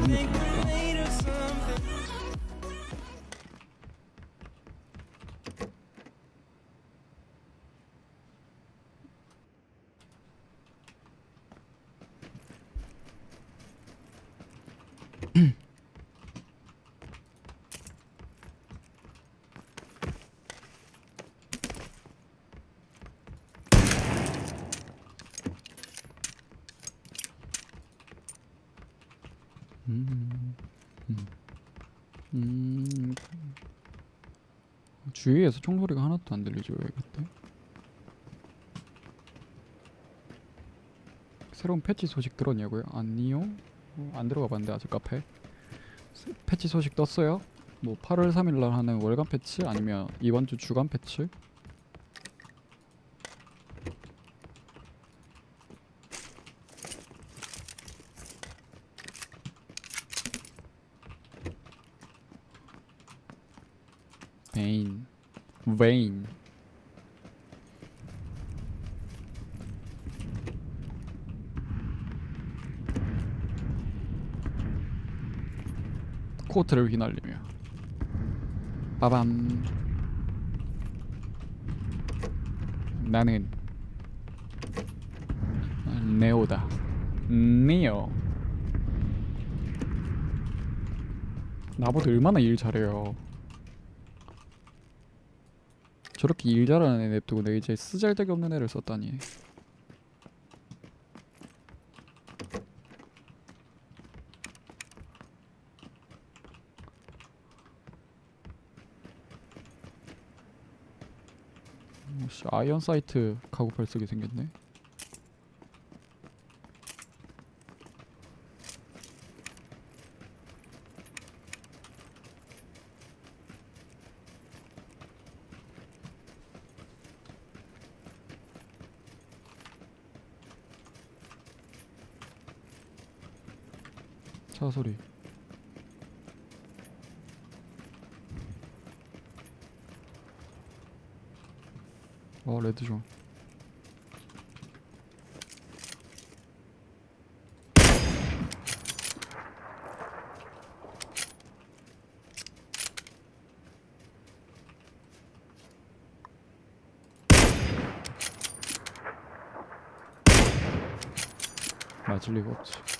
wonderful. 주위에서 총소리가 하나도 안 들리죠 왜 그때? 새로운 패치 소식 들었냐고요? 아니요 어, 안 들어가 봤는데 아직 카페 스- 패치 소식 떴어요? 뭐 8월 3일날 하는 월간 패치 아니면 이번 주 주간 패치? 베인 베인 코트를 휘날리며. 빠밤. 나는 네오다. 네오. 나보다 얼마나 일 잘해요 저렇게 일 잘하는 애 냅두고 내가 이제 쓰잘데기 없는 애를 썼다니. 씨, iron sight 카구팔 쓰게 생겼네 차 소리. 어 레드존. 맞을 리가 없지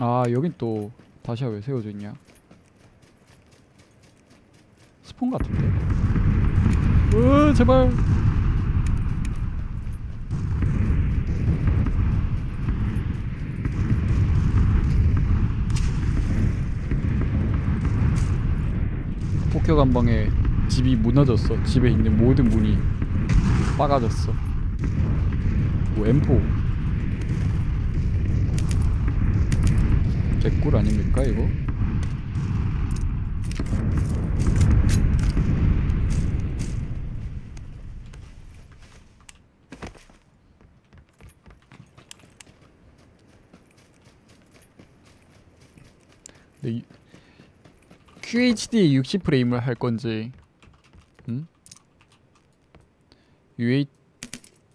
아 여긴 또 다시야 왜 세워져 있냐? 스폰 같은데? 으 제발. 폭격 한 방에 집이 무너졌어. 집에 있는 모든 문이 빠가졌어. 뭐 M4 개꿀 아닙니까 이거? 근데 이- QHD 60 프레임을 할 건지, 음? UH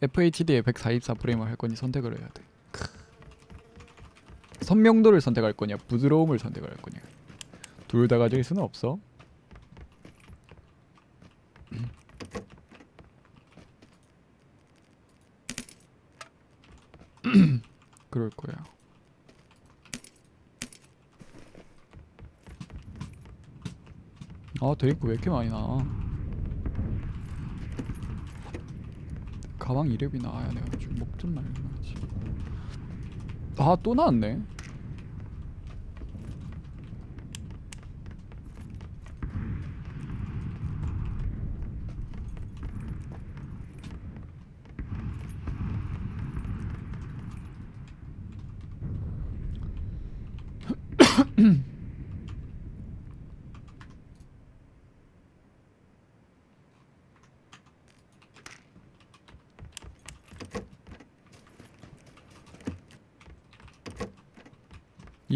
FHD에 144 프레임을 할 건지 선택을 해야 돼. 선명도를 선택할 거냐 부드러움을 선택할 거냐. 둘 다 가질 수는 없어. 그럴 거야. 아 드링크 왜 이렇게 많이 나? 가방 이랩이 나와야 좀 목좀 말려놔야지 아 또 나왔네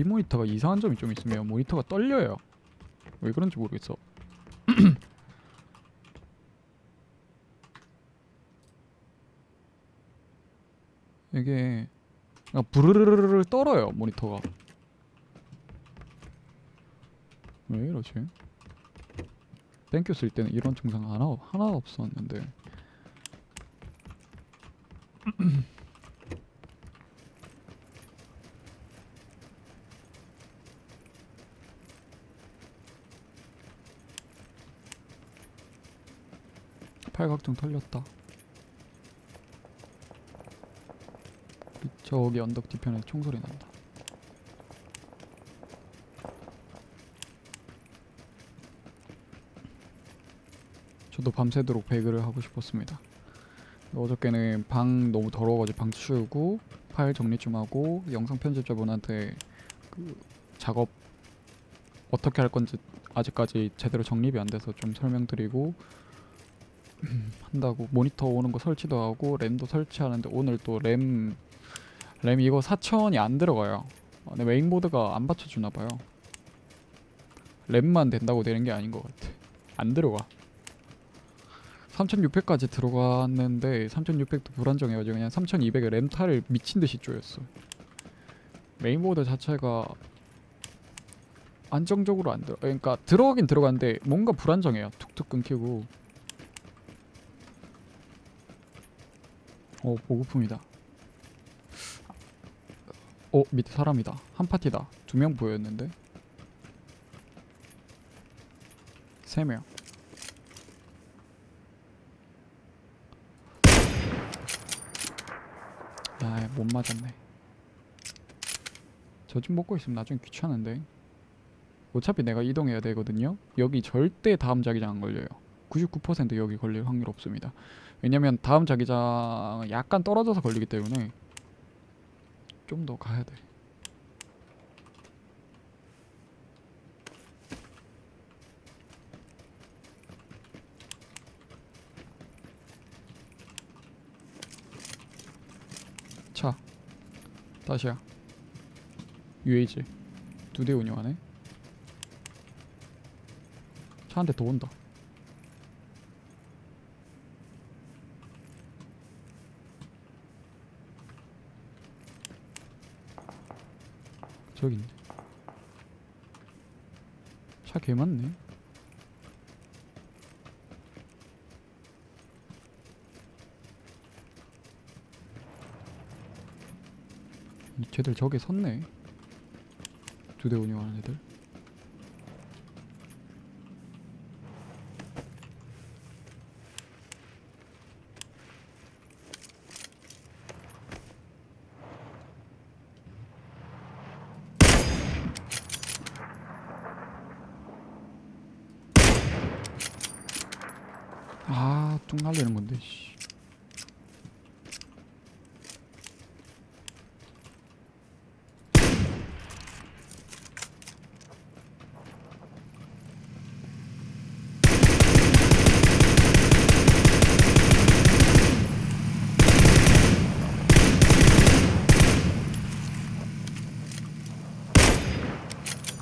이 모니터가 이상한 점이 좀 있으면 모니터가 떨려요. 왜 그런지 모르겠어. 이게 그냥 부르르르르 떨어요 모니터가. 왜 이러지? 쓸 때는 이런 증상 하나 하나 없었는데 팔각정 털렸다. 저기 언덕 뒤편에 총소리 난다. 저도 밤새도록 배그를 하고 싶었습니다. 어저께는 방 너무 더러워가지고 방 치우고 파일 정리 좀 하고 영상 편집자분한테 그 작업 어떻게 할 건지 아직까지 제대로 정립이 안 돼서 좀 설명드리고 한다고 모니터 오는 거 설치도 하고 램도 설치하는데 오늘 또 램 램 이거 4000이 안 들어가요. 어, 근데 메인보드가 안 받쳐주나 봐요. 램만 된다고 되는 게 아닌 것 같아. 안 들어가. 3600까지 들어갔는데 3600도 불안정해가지고 그냥 3200에 램타를 미친 듯이 쪼였어. 메인보드 자체가 안정적으로 안 들어. 그러니까 들어가긴 들어갔는데 뭔가 불안정해요. 툭툭 끊기고. 어 보급품이다. 어 밑에 사람이다. 한 파티다. 두 명 보였는데. 세 명. 아못 맞았네. 저 좀 먹고 있으면 나중에 귀찮은데. 어차피 내가 이동해야 되거든요. 여기 절대 다음 자기장 안 걸려요. 99% 여기 걸릴 확률 없습니다. 왜냐면 다음 자기장 약간 떨어져서 걸리기 때문에 좀 더 가야 돼. 차. 다시야. UAG 두 대 운영하네. 차 한 대 더 온다 저기 있네 차 개 많네. 이 쟤들 저기 섰네. 두 대 운영하는 애들 날리는 건데 씨.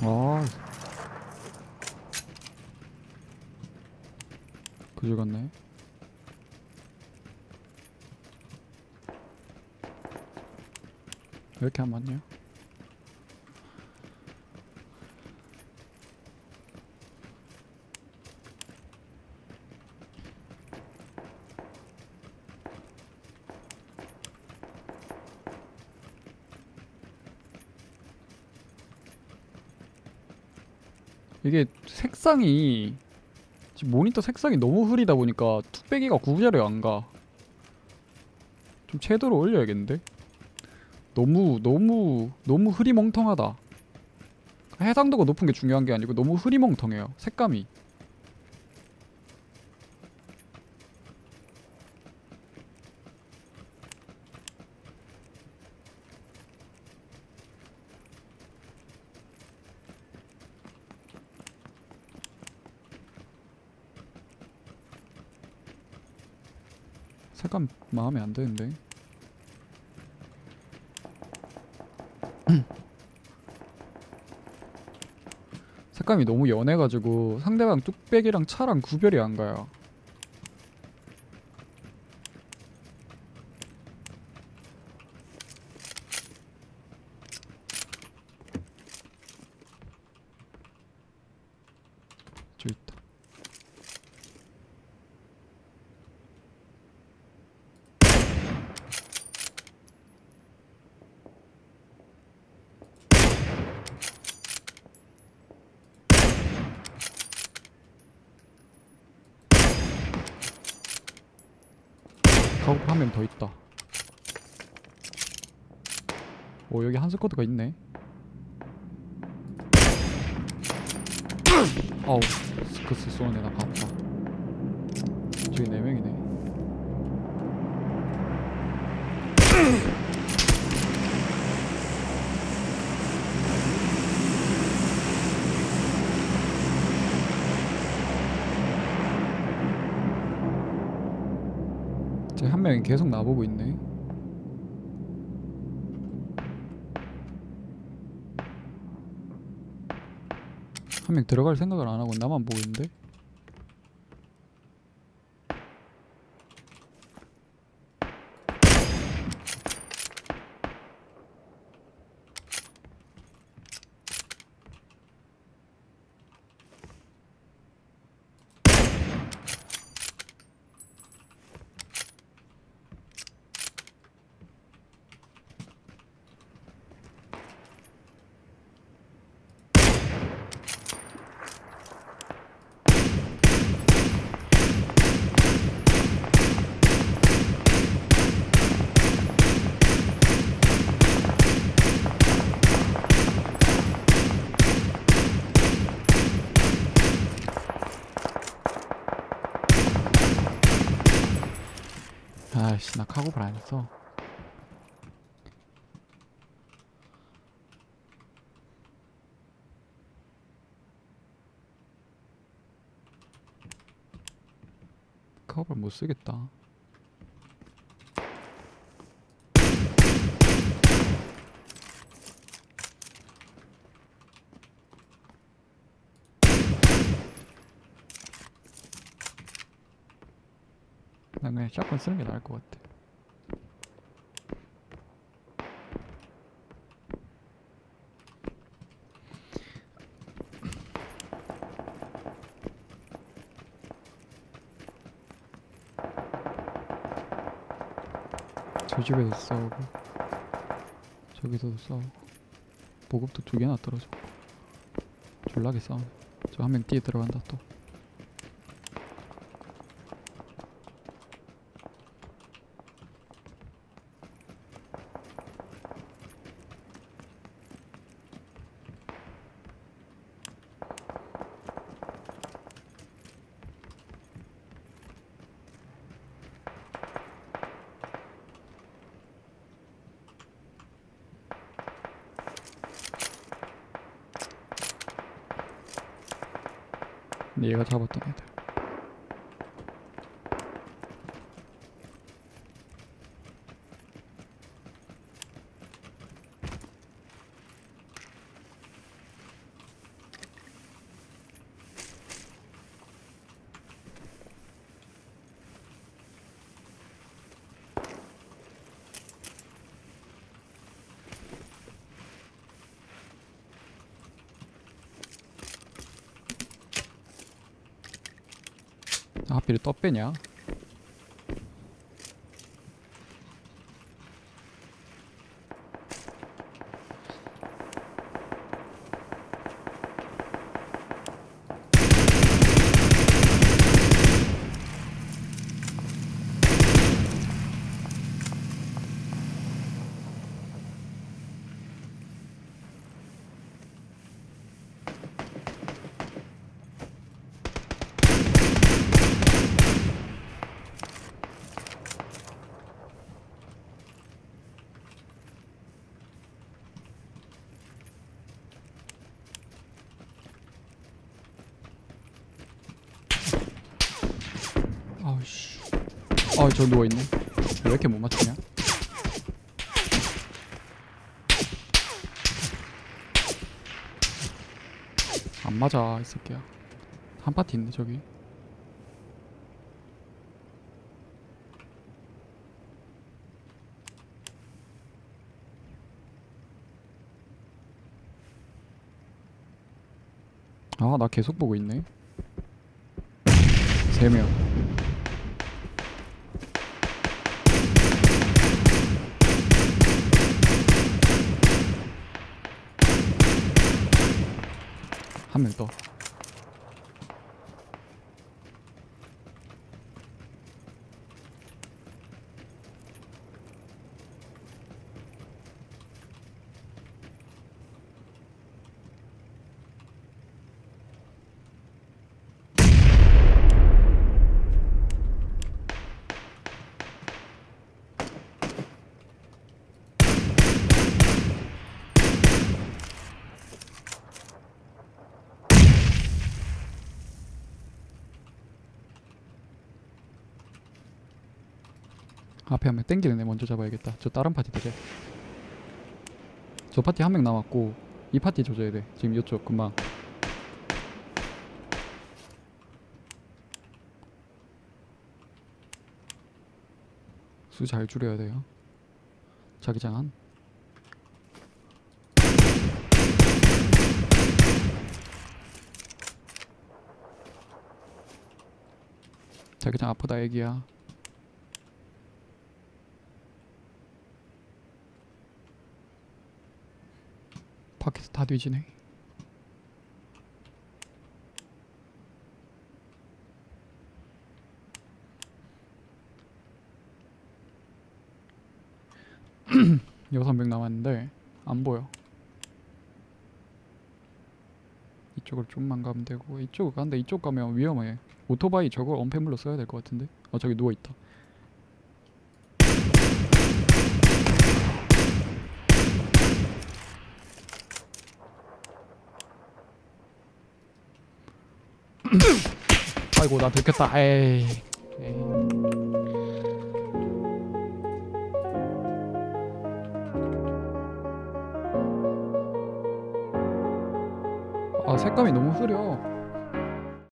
아. 그지 같네. 왜 이렇게 안 맞냐? 이게 색상이 지금 모니터 색상이 너무 흐리다 보니까 뚝배기가 구부자로 안 가. 좀 채도를 올려야겠는데? 너무 너무 너무 흐리멍텅하다. 해상도가 높은 게 중요한 게 아니고 너무 흐리멍텅해요. 색감이. 색감 마음에 안 드는데. 색감이 너무 연해가지고 상대방 뚝배기랑 차랑 구별이 안 가요. 명 더 있다. 오 여기 한 스쿼드가 있네. 아우 스크스 쏘는데 나 봤다. 저기 네 명이네. 명이 계속 나보고 있네. 한 명 들어갈 생각을 안 하고 나만 보고 있는데? 카고팔 안 했어. 카고팔 못 쓰겠다. 난 그냥 샷건 쓰는 게 나을 것 같아. 저 집에도 싸우고 저기서도 싸우고 보급도 두 개나 떨어져 졸라게 싸우네. 저 한명 뛰어 들어간다 또 하필 떠 빼냐? 아우씨 아저 누워있네. 왜 이렇게 못 맞추냐? 안 맞아 이 새끼야. 한 파티 있네 저기. 아 나 계속 보고 있네. 세명 한 명 더. 앞에 한 명 땡기는 애 먼저 잡아야겠다. 저 다른 파티 되게. 저 파티 한 명 남았고 이 파티 조져야 돼. 지금 이쪽 금방. 수 잘 줄여야 돼요. 자기장 안. 자기장 아프다 애기야. 밖에서 다 뒤지네. 여섯 명 남았는데 안 보여. 이쪽으로 좀만 가면 되고 이쪽으로 가는데 이쪽 가면 위험해. 오토바이 저걸 언패물로 써야 될 것 같은데. 어 저기 누워 있다. 아이고 나 들켰다. 에이. 아 색감이 너무 흐려.